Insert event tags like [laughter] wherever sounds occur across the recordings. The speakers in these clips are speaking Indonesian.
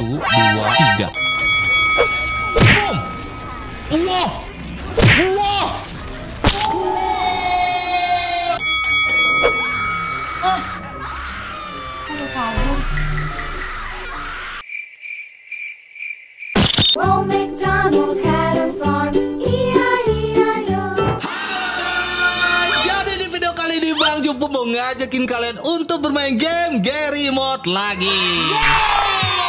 Satu, dua, tiga. Boom! Wah! Wah! Udah kabur. Had a farm, Bang mau ngajakin kalian untuk bermain game Gary Mode lagi.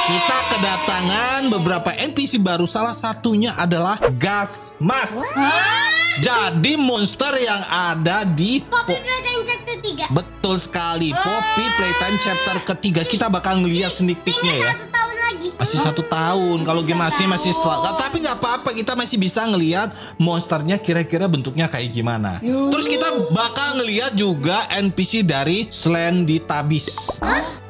Kita kedatangan beberapa NPC baru. Salah satunya adalah Gas Mas. Jadi monster yang ada di Poppy Playtime chapter 3. Betul sekali, Poppy Playtime chapter ketiga kita bakal ngeliat sneak peeknya ya. Satu tahun lagi. Masih satu tahun, kalau game masih masih setelah, tapi nggak apa-apa kita masih bisa ngelihat monsternya kira-kira bentuknya kayak gimana. Terus kita bakal ngelihat juga NPC dari Slendy Tabis. Hah?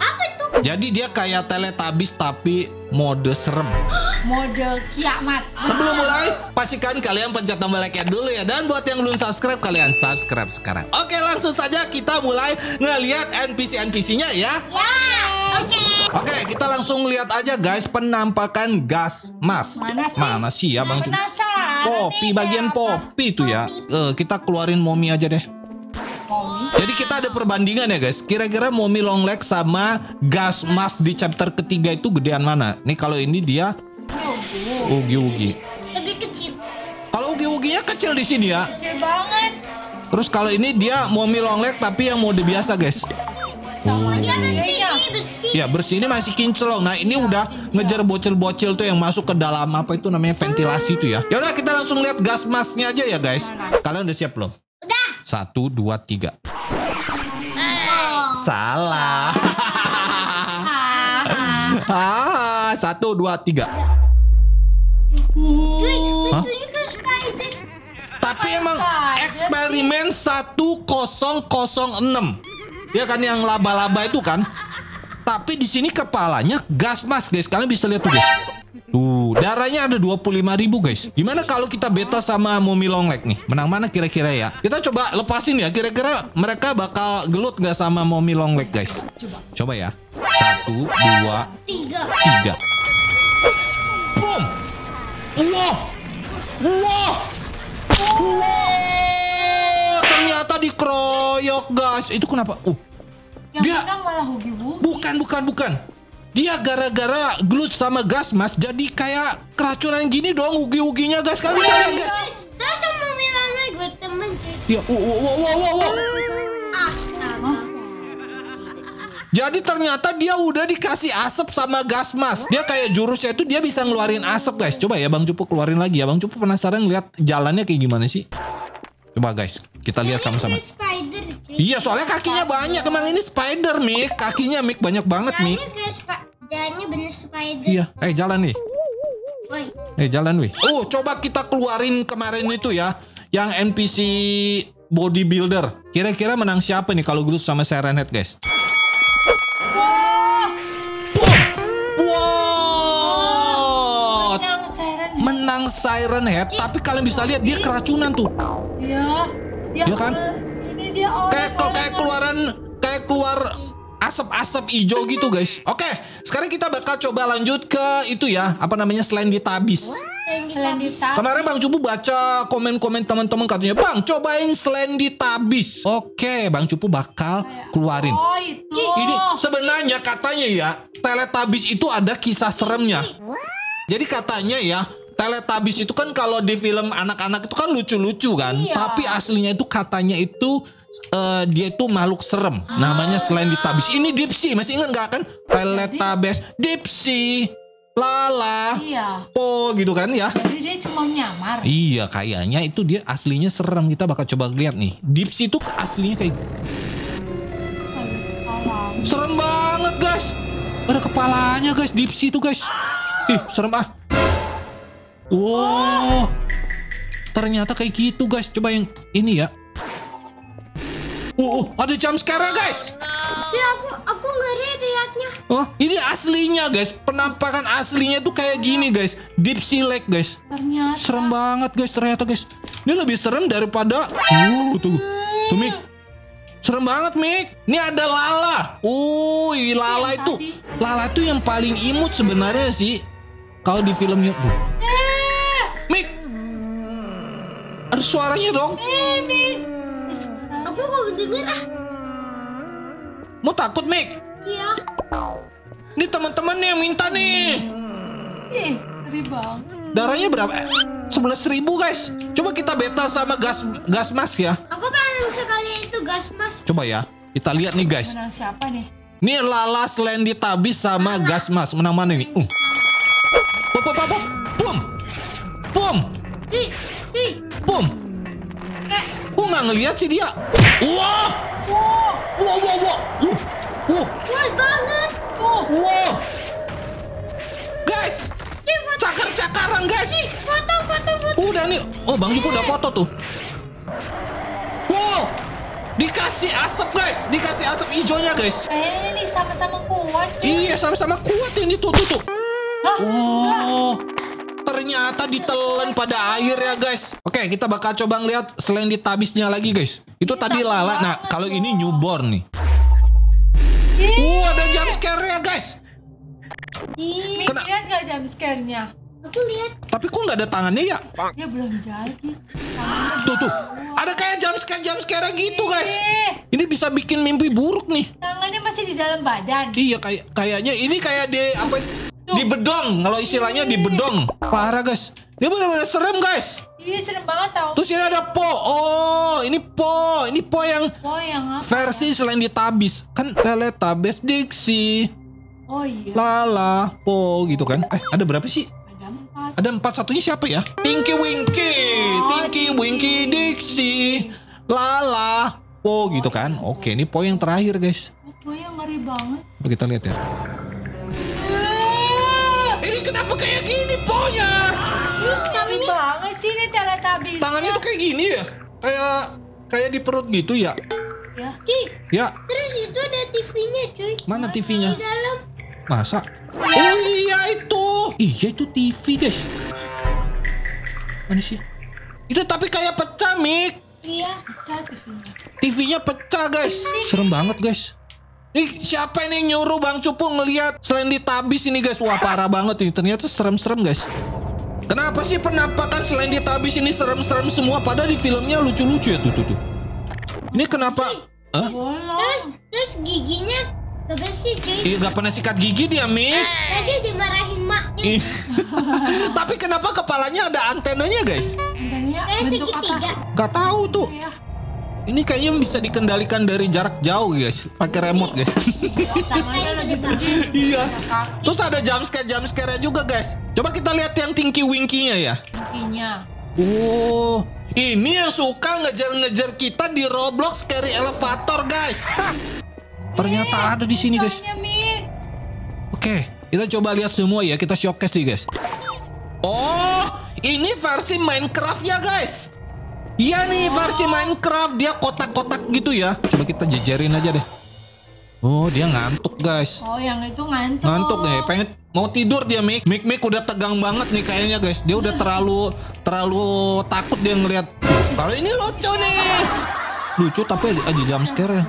Jadi dia kayak Teletubbies tapi mode serem. [gasps] Mode kiamat. Sebelum mulai, pastikan kalian pencet tombol like-nya dulu ya. Dan buat yang belum subscribe, kalian subscribe sekarang. Oke, langsung saja kita mulai ngelihat NPC-NPC-nya ya. Ya. Oke. Oke, kita langsung lihat aja guys penampakan gas mas. Mana sih? Mana sih ya bang? Penasaran Popi bagian popi itu ya. Eh, kita keluarin momi aja deh. Ada perbandingan ya guys. Kira-kira momi long leg sama gas mas di chapter ketiga itu gedean mana? Nih kalau ini dia ugi ugi. Lebih kecil. Kalau ugi uginya kecil di sini ya. Kecil banget. Terus kalau ini dia momi long leg tapi yang mode biasa guys. Sama dia bersih, Iya. bersih. Ya bersih ini masih kinclong. Nah ini udah ngejar bocil-bocil tuh yang masuk ke dalam apa itu namanya ventilasi tuh ya. Ya udah kita langsung lihat gas masknya aja ya guys. Kalian udah siap belum? Udah. Satu dua tiga. Salah. [laughs] ah, satu dua tiga. Cuy, Hah? itu itu spider. Tapi emang eksperimen 1006. Ya kan yang laba-laba itu kan. Tapi di sini kepalanya gas mas guys. Kalian bisa lihat tuh guys. Tuh, darahnya ada 25 ribu guys. Gimana kalau kita beta sama Mumi Long Leg nih? Menang mana kira-kira ya? Kita coba lepasin ya. Kira-kira mereka bakal gelut gak sama Mumi Long Leg guys? Coba ya. Satu, dua, Tiga. tiga. Boom. Wah. Wah. Wah. Ternyata dikeroyok guys. Itu kenapa? Uh, Yang Dia- menang malah Hugi Wugi. bukan, bukan, bukan. Dia gara-gara gelut sama gas mas, jadi kayak keracunan gini dong ugi-uginya guys. Kalian bisa lihat guys. Terus sama Milana gue temen cuy. Ya, wow, wow, wow, wow. Astaga. Jadi ternyata dia udah dikasih asap sama gas mas. Dia kayak jurusnya itu dia bisa ngeluarin asap guys. Coba ya Bang Cupu keluarin lagi ya. Bang Cupu penasaran lihat jalannya kayak gimana sih? Coba guys, kita lihat sama-sama. Iya, soalnya kakinya banyak. Emang ini spider, Mik. Kakinya Mik banyak banget, Mik. Jalannya bener spider. Iya. Eh, jalan nih. Woi. Eh, jalan wih. Oh, coba kita keluarin kemarin itu ya. Yang NPC bodybuilder. Kira-kira menang siapa nih kalau gelut sama Siren Head, guys? Wow! Menang siren. Menang Siren Head, tapi kalian bisa lihat dia keracunan tuh. Iya. Dia Iya kan? Ini dia orang. Kayak kayak keluaran kayak keluar asap-asap hijau gitu guys. Oke, sekarang kita bakal coba lanjut ke itu ya, apa namanya Tabis. Selain ditambah. Kemarin Bang Cupu baca komen-komen teman-teman katanya, "Bang, cobain Slendy Tabis." Oke, Bang Cupu bakal keluarin. Oh itu. Ini sebenarnya katanya ya, Teletubbies itu ada kisah seremnya. Jadi katanya ya, Teletubbies itu kan kalau di film anak-anak itu kan lucu-lucu kan. Iya. Tapi aslinya itu katanya itu eh, dia itu makhluk serem. Namanya Slendy Tabis. Ini Dipsy, masih ingat nggak kan? Teletubbies, Dipsy, Lala, Iya. Po gitu kan ya. Jadi dia cuma nyamar. Iya kayaknya itu dia aslinya serem. Kita bakal coba lihat nih. Dipsy itu aslinya kayak serem banget guys. Ada kepalanya guys. Dipsy itu guys. Ih serem ah. Wow. Ternyata kayak gitu guys. Coba yang ini ya Oh, ada jam sekarang guys. Ya aku aku ngeri liatnya. Oh, ini aslinya guys. Penampakan aslinya tuh kayak gini guys. Dipsy leg guys. Ternyata. Serem banget guys ternyata guys. Ini lebih serem daripada Uh tuh. Tuh Mik. Serem banget, Mik. Ini ada Lala. Uy, Lala Yang itu. tadi. Lala itu yang paling imut sebenarnya sih. Kalau di filmnya. Duh. Eh, Mik. Ada suaranya dong. eh, Mik. Aku gak denger ah. Mau takut, Mik? Iya. Ini teman-teman yang minta nih. Ih, ngeri banget. Darahnya berapa? Eh, 11 ribu guys. Coba kita battle sama gas gas mask ya. Aku pengen sekali itu gas mas. Coba ya. Kita lihat nih guys. Menang siapa nih? Ini Lala Slendy Tabis sama gas mask. Menang mana nih? Uh. Pop, pop, pop, pop. Boom. Boom. Ih, nggak ngeliat sih dia. Wah. Wow, Wow, wow, wow. Uh. Uh. kuat banget. wow. Wow. Guys. Cakar-cakaran guys. Foto, foto, foto. Udah nih. Oh, Bang Jupo udah foto tuh. Wow. Dikasih asap guys. Dikasih asap hijaunya guys. Kayaknya ini sama-sama kuat, cuy. Iya, sama-sama kuat ini tuh tuh tuh. Hah? Oh. Ternyata ditelan pada air ya guys. Oke, kita bakal coba ngeliat selain di tabisnya lagi guys. Itu Ini tadi Lala. Nah, kalau ini newborn nih. Ih, Uh, ada jump scare ya guys. Kena- lihat gak jump scare-nya? aku lihat. Tapi kok nggak ada tangannya ya? Dia belum jadi. Tangannya Tuh tuh. Ada kayak jump scare jump scare gitu guys. Ini bisa bikin mimpi buruk nih. tangannya masih di dalam badan. Iya kayak kayaknya ini kayak di apa di bedong kalau istilahnya di bedong. Parah guys. Dia benar-benar serem guys. Iya, serem banget tau. Terus ini ada Po. Oh, ini Po. Ini Po yang Oh, yang apa? versi selain ditabis. Kan Teletubbies, Dixie, Oh iya, Lala, Po gitu kan. Eh, ada berapa sih? ada empat. Ada empat satunya siapa ya? Tinky Winky, Oh, Tinky. Winky, Dixie, Lala, Po gitu kan. Oke, ini Po yang terakhir guys. Oh, yang ngeri banget. Kita lihat ya. Teletubbies. Tangannya tuh kayak gini ya? Kayak kayak di perut gitu ya? Ya, Cuy, Ya, terus itu ada TV-nya cuy. mana TV-nya? Di dalam. Masa? Oh iya itu. Iya itu TV guys. Mana sih? Itu tapi kayak pecah Mik. Iya. pecah TV-nya. TV-nya pecah guys. Serem banget guys. Ini siapa ini nyuruh Bang Cupu ngelihat selain ditabis ini guys. Wah parah banget ini. Ternyata serem-serem guys. Kenapa sih penampakan selain ditabis ini serem-serem semua? Padahal di filmnya lucu-lucu ya tuh tuh tuh. Ini kenapa? Hah? Terus, Bolong. terus giginya kagak sih cuy. Iya gak pernah sikat gigi dia Mik. Tadi dimarahin mak. Ih. [laughs] Tapi kenapa kepalanya ada antenanya guys? Antenanya Kayak bentuk segitiga. apa? Gak tahu tuh. Ini kayaknya bisa dikendalikan dari jarak jauh guys, pakai remote guys. iya. Terus ada jump scare jump scare juga guys. Coba kita lihat yang Tinky Winky-nya ya. kakinya. Oh, ini yang suka ngejar-ngejar kita di Roblox Scary Elevator guys. Ternyata ada di sini guys. Oke, kita coba lihat semua ya. Kita showcase nih guys. Oh, ini versi Minecraft ya guys. Iya nih versi Minecraft dia kotak-kotak gitu ya. Coba kita jejerin aja deh. Oh dia ngantuk guys. Oh, yang itu ngantuk. Ngantuk nih, pengen mau tidur dia Mik. Mik Mik udah tegang banget nih kayaknya guys. Dia udah terlalu terlalu takut dia ngelihat. Kalau ini lucu nih. Lucu tapi ada, ada jump scare ya.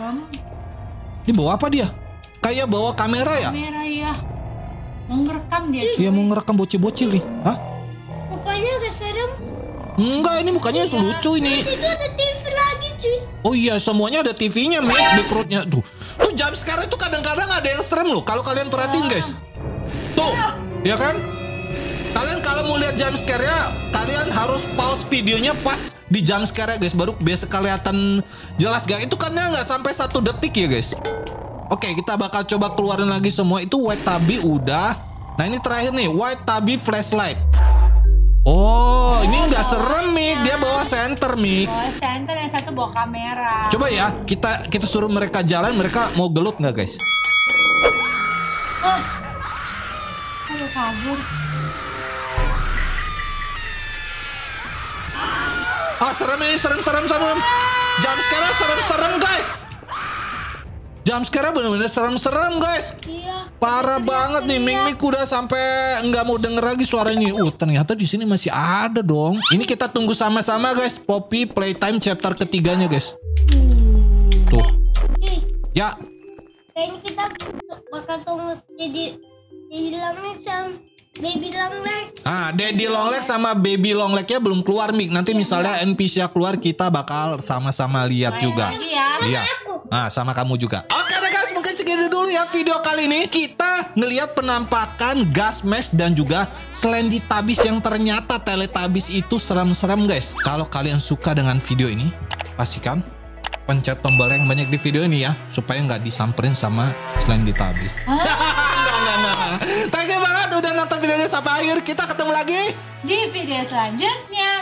Ini bawa apa dia? Kayak bawa kamera ya? Kamera ya. Mau ngerekam dia. Iya mau ngerekam bocil-bocil nih. Hah? Enggak, ini mukanya lucu ini. Itu ada TV lagi cuy. Oh iya, semuanya ada TV-nya, Mik, di perutnya. Tuh, tuh jump scare itu kadang-kadang ada yang serem loh. Kalau kalian perhatiin, guys. Tuh, ya kan? Kalian kalau mau lihat jump scare-nya, kalian harus pause videonya pas di jump scare guys. Baru biasa kelihatan jelas, guys. Itu kan nggak sampai satu detik ya, guys. Oke, kita bakal coba keluarin lagi semua. Itu white tabby udah. Nah, ini terakhir nih, white tabby flashlight. Oh, ini nggak serem, Mik. Dia bawa center, Mik. Bawa center yang satu bawa kamera. Coba ya, kita kita suruh mereka jalan, mereka mau gelut nggak guys? Ah. Aduh kabur. Ah serem ini serem serem serem. Jam sekarang serem serem guys. Jam sekarang bener-bener serem-serem guys. Iya. Parah banget nih, Ming Ming udah sampai nggak mau denger lagi suaranya. Uh, ternyata di sini masih ada dong. Ini kita tunggu sama-sama guys. Poppy Playtime chapter ketiganya guys. Tuh. Ya, Kayaknya kita bakal tunggu jadi jadi sama baby langnek. ah Daddy Longleg sama Baby Longlegnya belum keluar Mik. Nanti misalnya NPC -nya keluar kita bakal sama-sama lihat juga. ya. Iya. Ah, sama kamu juga. Oke deh guys, mungkin segitu dulu ya video kali ini. Kita ngelihat penampakan gas mesh dan juga Slendy Tabis yang ternyata Teletubbies itu serem-serem guys. Kalau kalian suka dengan video ini, pastikan pencet tombol yang banyak di video ini ya supaya nggak disamperin sama Slendy Tabis. [laughs] Enggak. Thank you banget udah nonton videonya sampai akhir. Kita ketemu lagi. Di video selanjutnya.